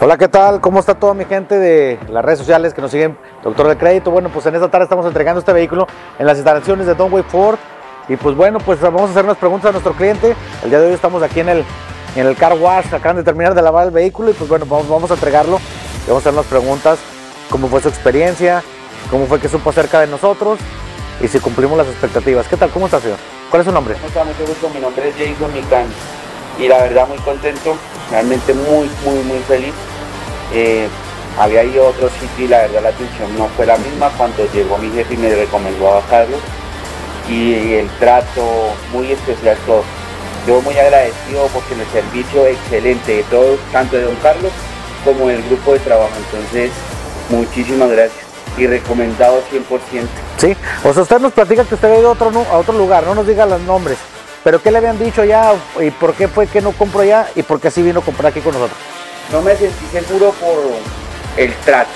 Hola, ¿qué tal? ¿Cómo está toda mi gente de las redes sociales que nos siguen? Doctor de Crédito. Bueno, pues en esta tarde estamos entregando este vehículo en las instalaciones de Donway Ford. Y pues bueno, pues vamos a hacer unas preguntas a nuestro cliente. El día de hoy estamos aquí en el, en el car wash, acaban de terminar de lavar el vehículo y pues bueno, vamos, vamos a entregarlo. Y vamos a hacer unas preguntas, cómo fue su experiencia, cómo fue que supo acerca de nosotros y si cumplimos las expectativas. ¿Qué tal? ¿Cómo está, señor? ¿Cuál es su nombre? Mucho gusto. Mi nombre es Jason Micán y la verdad muy contento, realmente muy, muy, muy feliz. Eh, había ido a otro sitio y la verdad la atención no fue la misma cuando llegó mi jefe y me recomendó a Carlos y el trato muy especial todo. Yo muy agradecido porque el servicio excelente de todos, tanto de don Carlos como del grupo de trabajo. Entonces, muchísimas gracias y recomendado 100%. Sí, o sea, usted nos platica que usted ha ido a otro, a otro lugar, no nos diga los nombres, pero ¿qué le habían dicho ya y por qué fue que no compró allá y por qué sí vino a comprar aquí con nosotros? No me sentí seguro por el trato,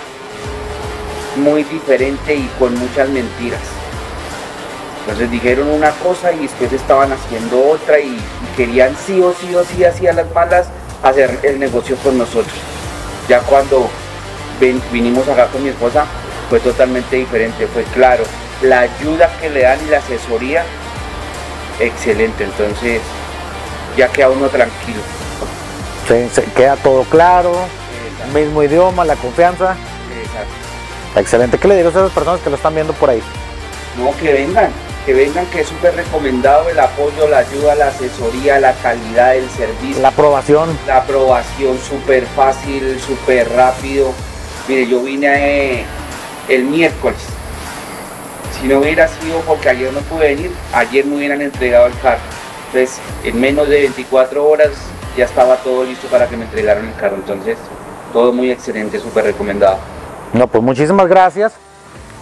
muy diferente y con muchas mentiras. Entonces dijeron una cosa y después estaban haciendo otra y, y querían sí o sí o sí, así a las malas, hacer el negocio con nosotros. Ya cuando ven- vinimos acá con mi esposa fue totalmente diferente, fue claro. La ayuda que le dan y la asesoría, excelente. Entonces ya queda uno tranquilo. Sí, se queda todo claro, mismo idioma, la confianza. Exacto. Excelente. ¿Qué le digo a esas personas que lo están viendo por ahí? No, que vengan, que vengan, que es súper recomendado el apoyo, la ayuda, la asesoría, la calidad del servicio, La la, aprobación. aprobación súper fácil, súper rápido. Mire, yo vine eh, el miércoles. Si no hubiera sido porque ayer no pude venir, ayer me hubieran entregado el carro. Entonces, en menos de 24 horas ya estaba todo listo para que me entregaran el carro. Entonces, todo muy excelente, súper recomendado. No, pues muchísimas gracias.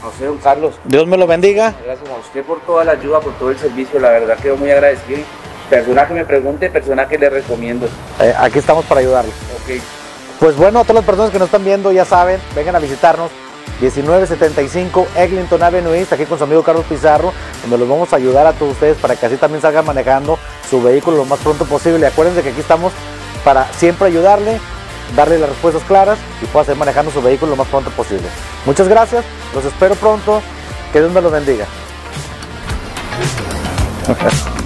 A usted, don Carlos, Dios me lo bendiga. Gracias a usted por toda la ayuda, por todo el servicio, la verdad quedo muy agradecido. y Persona que me pregunte, persona que le recomiendo. Eh, aquí estamos para ayudarle. Ok, Pues bueno, a todas las personas que nos están viendo ya saben, vengan a visitarnos. 1975 Eglinton Avenue East, aquí con su amigo Carlos Pizarro, donde los vamos a ayudar a todos ustedes para que así también salgan manejando su vehículo lo más pronto posible. Acuérdense que aquí estamos para siempre ayudarle, darle las respuestas claras y pueda seguir manejando su vehículo lo más pronto posible. Muchas gracias, los espero pronto, que Dios me los bendiga.